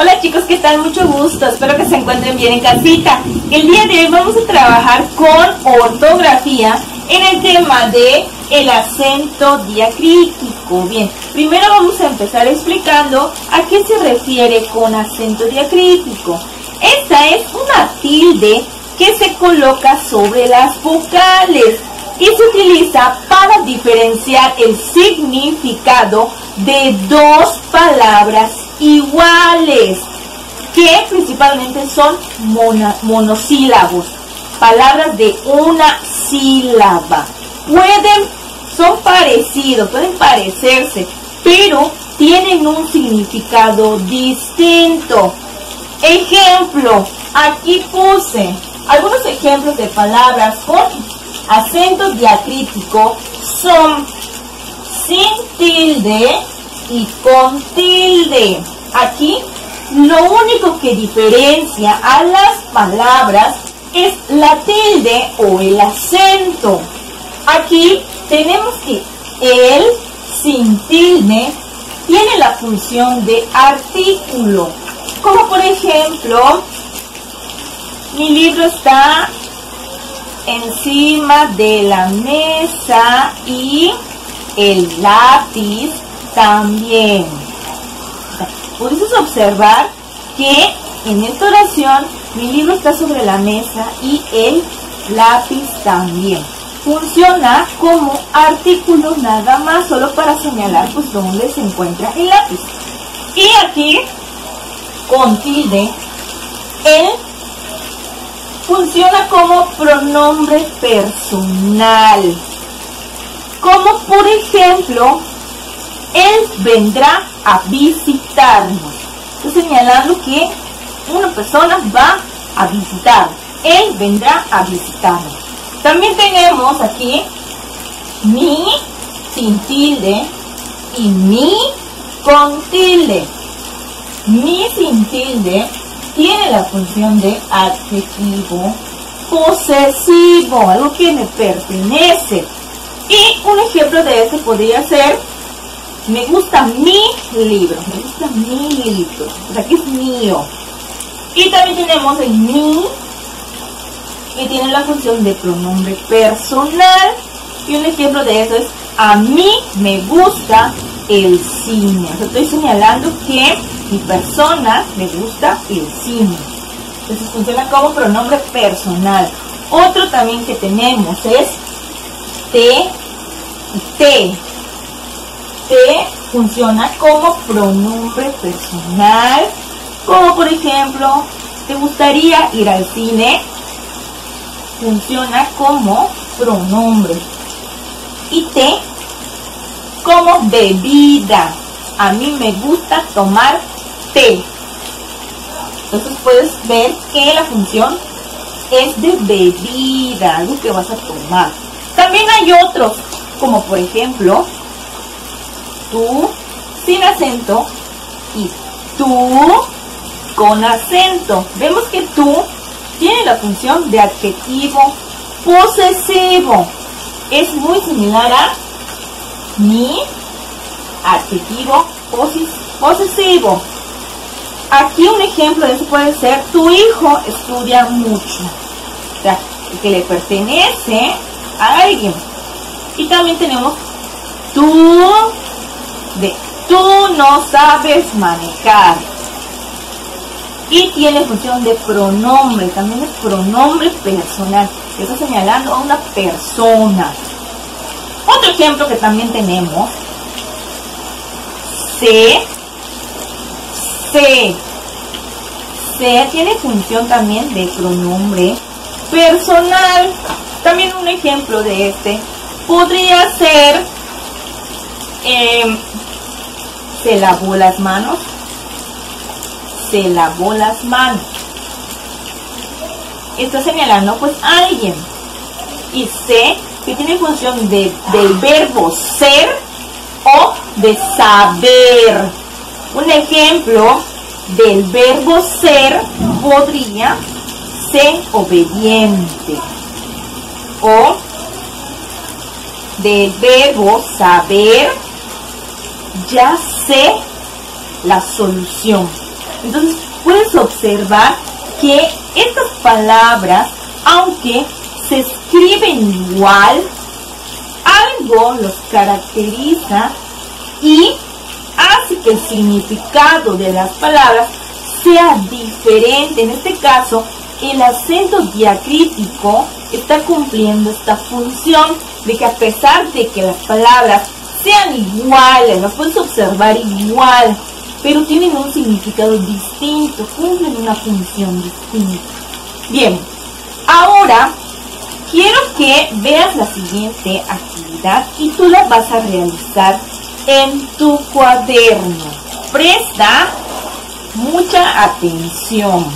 Hola chicos, ¿qué tal? Mucho gusto, espero que se encuentren bien en casita. El día de hoy vamos a trabajar con ortografía en el tema de el acento diacrítico. Bien, primero vamos a empezar explicando a qué se refiere con acento diacrítico. Esta es una tilde que se coloca sobre las vocales y se utiliza para diferenciar el significado de dos palabras iguales, que principalmente son monosílabos, palabras de una sílaba. Pueden, son parecidos, pueden parecerse, pero tienen un significado distinto. Ejemplo, aquí puse algunos ejemplos de palabras con acento diacrítico son sin tilde y con tilde. Aquí lo único que diferencia a las palabras es la tilde o el acento. Aquí tenemos que el sin tilde tiene la función de artículo. Como por ejemplo, mi libro está encima de la mesa y el lápiz también. Puedes observar que en esta oración mi libro está sobre la mesa y el lápiz también. Funciona como artículo nada más, solo para señalar pues dónde se encuentra el lápiz. Y aquí, con tilde, el funciona como pronombre personal. Como por ejemplo, él vendrá a visitarnos. Estoy señalando que una persona va a visitar. Él vendrá a visitarnos. También tenemos aquí mi sin tilde y mi con tilde. Mi sin tilde tiene la función de adjetivo posesivo, algo que me pertenece. Y un ejemplo de este podría ser, me gusta mi libro, me gusta mi libro, o sea que es mío. Y también tenemos el mi, que tiene la función de pronombre personal. Y un ejemplo de eso es, a mí me gusta el cine. estoy señalando que mi persona me gusta el cine. Entonces funciona como pronombre personal. Otro también que tenemos es te te. Te funciona como pronombre personal. Como por ejemplo, ¿te gustaría ir al cine? Funciona como pronombre. Y te como bebida. A mí me gusta tomar té. Entonces puedes ver que la función es de bebida, algo que vas a tomar. También hay otros, como por ejemplo, tú sin acento y tú con acento. Vemos que tú tiene la función de adjetivo posesivo. Es muy similar a mi adjetivo posesivo. Aquí un ejemplo de eso puede ser, tu hijo estudia mucho. O sea, que le pertenece a alguien. Y también tenemos tú, de tú no sabes manejar. Y tiene función de pronombre, también es pronombre personal. Está señalando a una persona. Otro ejemplo que también tenemos, se, se, se tiene función también de pronombre personal. También un ejemplo de este podría ser em, se lavó las manos, se lavó las manos. Está señalando pues alguien. Y se que tiene función de, del verbo ser o de saber. Un ejemplo del verbo ser podría ser obediente o del verbo saber ya sé la solución. Entonces puedes observar que estas palabras, aunque se escriben igual, algo los caracteriza y hace que el significado de las palabras sea diferente. En este caso, el acento diacrítico está cumpliendo esta función de que a pesar de que las palabras sean iguales, las puedes observar igual, pero tienen un significado distinto, cumplen una función distinta. Bien, ahora quiero que veas la siguiente actividad y tú la vas a realizar en tu cuaderno. Presta mucha atención.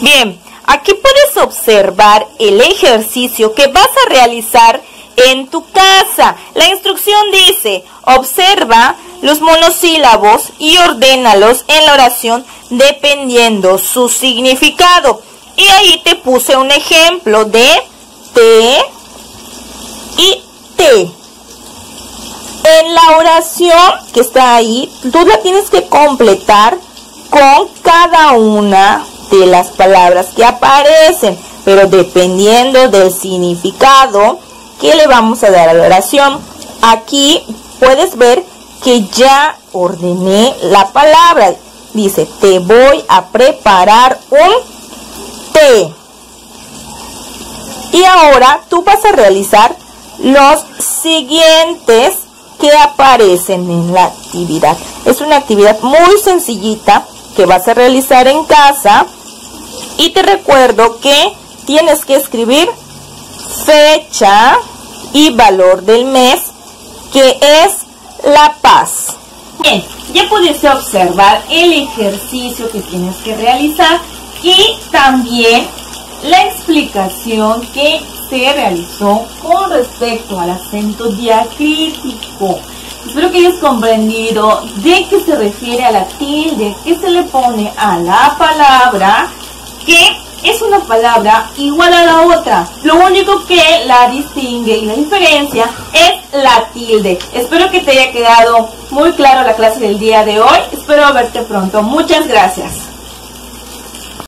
Bien, aquí puedes observar el ejercicio que vas a realizar en tu casa. La instrucción dice, observa los monosílabos y ordénalos en la oración dependiendo su significado. Y ahí te puse un ejemplo de T y T. En la oración que está ahí, tú la tienes que completar con cada una de las palabras que aparecen, pero dependiendo del significado que le vamos a dar a la oración. Aquí puedes ver que ya ordené la palabra. Dice, te voy a preparar un té. Y ahora tú vas a realizar los siguientes que aparecen en la actividad. Es una actividad muy sencillita que vas a realizar en casa y te recuerdo que tienes que escribir fecha y valor del mes, que es La Paz. Bien, ya pudiste observar el ejercicio que tienes que realizar y también la explicación que se realizó con respecto al acento diacrítico. Espero que hayas comprendido de qué se refiere a la tilde que se le pone a la palabra palabra igual a la otra. Lo único que la distingue y la diferencia es la tilde. Espero que te haya quedado muy claro la clase del día de hoy. Espero verte pronto. Muchas gracias.